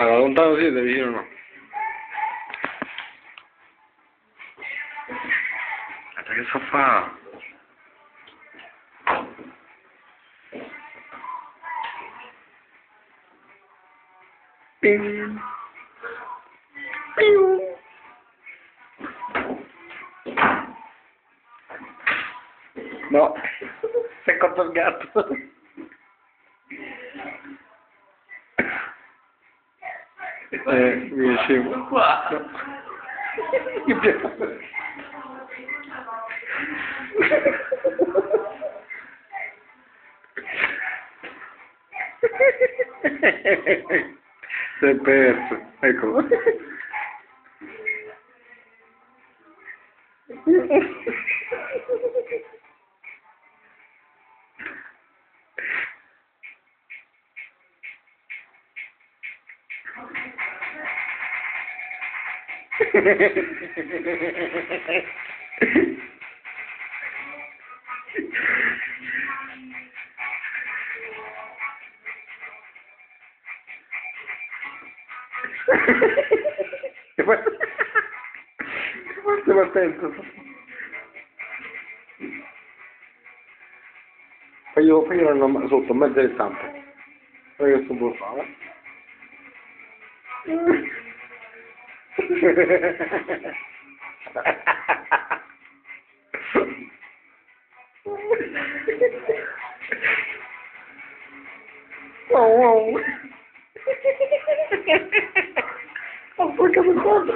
Allora, lontano sì, da vicino no. Aspetta, che so fa? Ping. No, si è accorto il gatto. Eh, mi scemo. Qua. No. Si è perso, eccolo. E io, poi io non ho sotto, in mezzo alle zampe. Poi che sto fare? oh, oh. oh, we're coming closer.